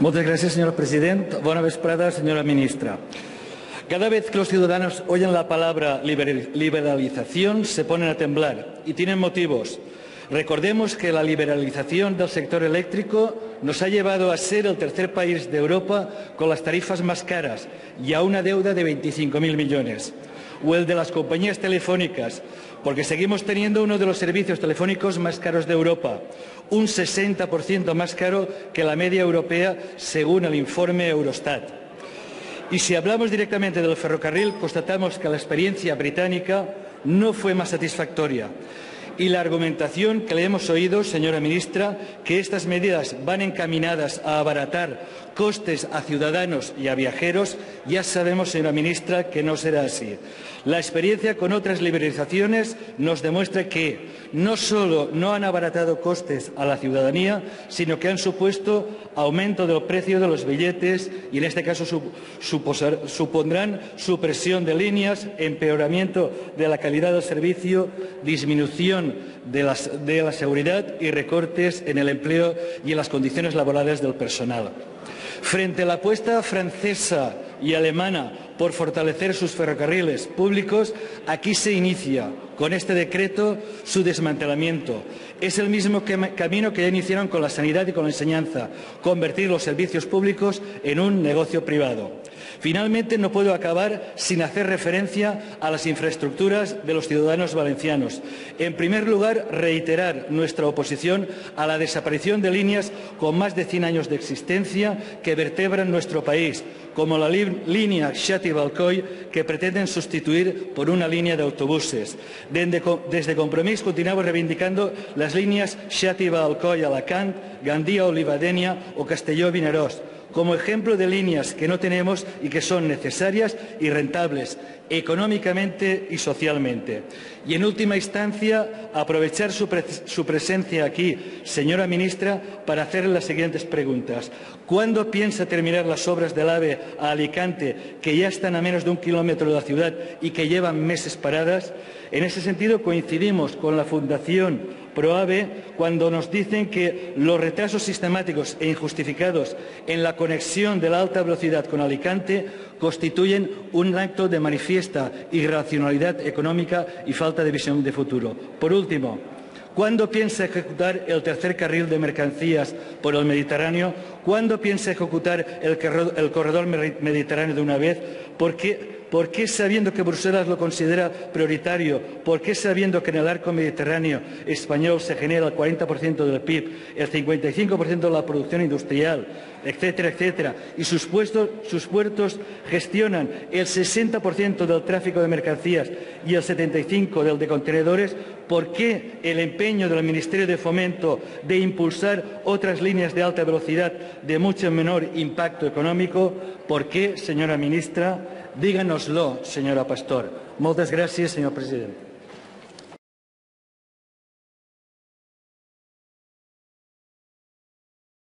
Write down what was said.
Muchas gracias, señor presidente. Buena vesprada, señora ministra. Cada vez que los ciudadanos oyen la palabra liberalización se ponen a temblar y tienen motivos. Recordemos que la liberalización del sector eléctrico nos ha llevado a ser el tercer país de Europa con las tarifas más caras y a una deuda de 25.000 millones. O el de las compañías telefónicas, porque seguimos teniendo uno de los servicios telefónicos más caros de Europa, un 60% más caro que la media europea según el informe Eurostat. Y si hablamos directamente del ferrocarril, constatamos que la experiencia británica no fue más satisfactoria. Y la argumentación que le hemos oído, señora ministra, que estas medidas van encaminadas a abaratar costes a ciudadanos y a viajeros, ya sabemos, señora ministra, que no será así. La experiencia con otras liberalizaciones nos demuestra que no solo no han abaratado costes a la ciudadanía, sino que han supuesto aumento del precio de los billetes y, en este caso, supondrán supresión de líneas, empeoramiento de la calidad del servicio, disminución de, la seguridad y recortes en el empleo y en las condiciones laborales del personal. Frente a la apuesta francesa y alemana por fortalecer sus ferrocarriles públicos, aquí se inicia con este decreto su desmantelamiento. Es el mismo camino que ya iniciaron con la sanidad y con la enseñanza, convertir los servicios públicos en un negocio privado. Finalmente, no puedo acabar sin hacer referencia a las infraestructuras de los ciudadanos valencianos. En primer lugar, reiterar nuestra oposición a la desaparición de líneas con más de 100 años de existencia que vertebran nuestro país, como la línea Xati-Balcoi, que pretenden sustituir por una línea de autobuses. Desde, desde Compromís continuamos reivindicando las líneas Xati-Balcoi-Alacant, Gandía-Olivadenia o Castelló-Vinaròs como ejemplo de líneas que no tenemos y que son necesarias y rentables económicamente y socialmente. Y, en última instancia, aprovechar su, presencia aquí, señora ministra, para hacerle las siguientes preguntas. ¿Cuándo piensa terminar las obras del AVE a Alicante, que ya están a menos de un kilómetro de la ciudad y que llevan meses paradas? En ese sentido, coincidimos con la Fundación ProAVE cuando nos dicen que los retrasos sistemáticos e injustificados en la conexión de la alta velocidad con Alicante constituyen un acto de manifiesta irracionalidad económica y falta de visión de futuro. Por último, ¿Cuándo piensa ejecutar el tercer carril de mercancías por el Mediterráneo? ¿Cuándo piensa ejecutar el, corredor mediterráneo de una vez? ¿Por qué ¿Por qué sabiendo que Bruselas lo considera prioritario? ¿Por qué sabiendo que en el arco mediterráneo español se genera el 40% del PIB, el 55% de la producción industrial, etcétera, etcétera, y sus, puertos gestionan el 60% del tráfico de mercancías y el 75% del de contenedores? ¿Por qué el empeño del Ministerio de Fomento de impulsar otras líneas de alta velocidad de mucho menor impacto económico? ¿Por qué, señora ministra? Díganoslo, señora Pastor. Moltes gràcies, senyor president.